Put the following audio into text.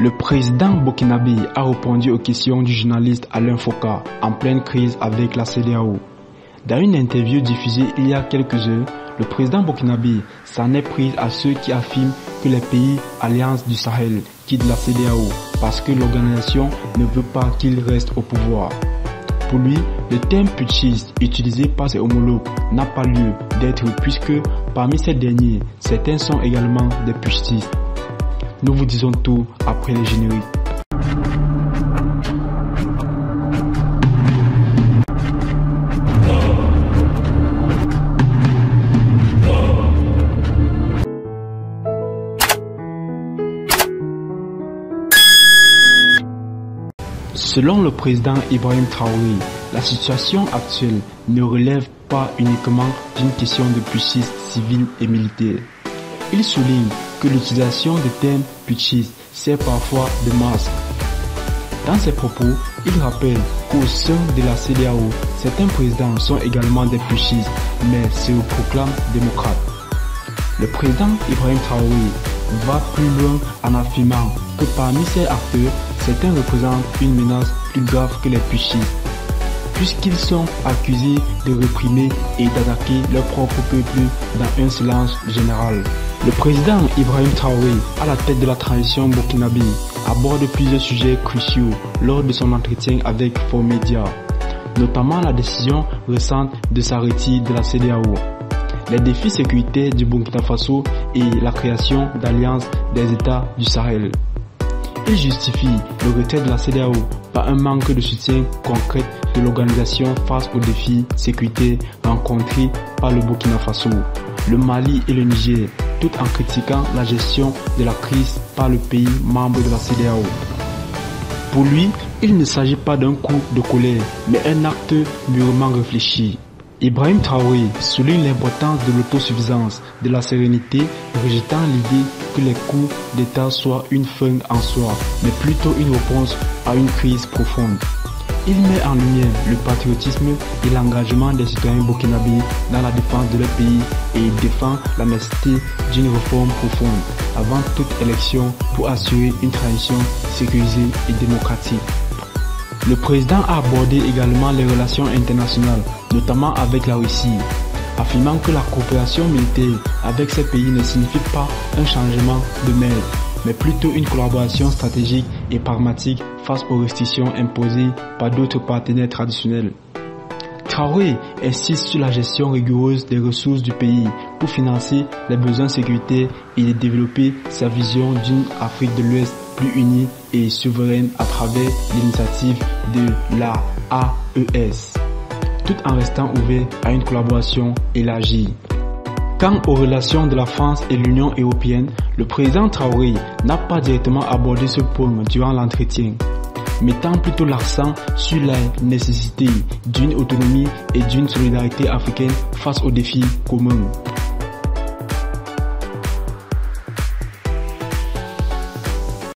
Le président burkinabé a répondu aux questions du journaliste Alain Foucault en pleine crise avec la CDAO. Dans une interview diffusée il y a quelques heures, le président burkinabé s'en est pris à ceux qui affirment que les pays Alliance du Sahel quittent la CDAO parce que l'organisation ne veut pas qu'ils restent au pouvoir. Pour lui, le terme putschiste utilisé par ses homologues n'a pas lieu d'être puisque parmi ces derniers, certains sont également des putschistes. Nous vous disons tout après les génériques. Selon le président Ibrahim Traoré, la situation actuelle ne relève pas uniquement d'une question de puissance civile et militaire. Il souligne l'utilisation des termes putschistes sert parfois de masque. Dans ses propos, il rappelle qu'au sein de la CDAO, certains présidents sont également des putschistes, mais se proclament démocrates. Le président Ibrahim Traoré va plus loin en affirmant que parmi ces acteurs, certains représentent une menace plus grave que les putschistes, puisqu'ils sont accusés de réprimer et d'attaquer leur propre peuple dans un silence général. Le président Ibrahim Traoré, à la tête de la transition burkinabé, aborde plusieurs sujets cruciaux lors de son entretien avec Media, notamment la décision récente de s'arrêter de la CDAO, les défis sécuritaires du Burkina Faso et la création d'alliances des États du Sahel. Il justifie le retrait de la CDAO par un manque de soutien concret de l'organisation face aux défis sécuritaires rencontrés par le Burkina Faso, le Mali et le Niger tout en critiquant la gestion de la crise par le pays membre de la CDAO. Pour lui, il ne s'agit pas d'un coup de colère, mais un acte mûrement réfléchi. Ibrahim Traoré souligne l'importance de l'autosuffisance, de la sérénité, rejetant l'idée que les coups d'État soient une fin en soi, mais plutôt une réponse à une crise profonde. Il met en lumière le patriotisme et l'engagement des citoyens burkinabés dans la défense de leur pays et défend la nécessité d'une réforme profonde avant toute élection pour assurer une transition sécurisée et démocratique. Le président a abordé également les relations internationales, notamment avec la Russie, affirmant que la coopération militaire avec ces pays ne signifie pas un changement de maître, mais plutôt une collaboration stratégique et pragmatique face aux restrictions imposées par d'autres partenaires traditionnels. Traoré insiste sur la gestion rigoureuse des ressources du pays pour financer les besoins sécuritaires et de développer sa vision d'une Afrique de l'Ouest plus unie et souveraine à travers l'initiative de la AES, tout en restant ouvert à une collaboration élargie. Quant aux relations de la France et l'Union européenne, le président Traoré n'a pas directement abordé ce point durant l'entretien, mettant plutôt l'accent sur la nécessité d'une autonomie et d'une solidarité africaine face aux défis communs.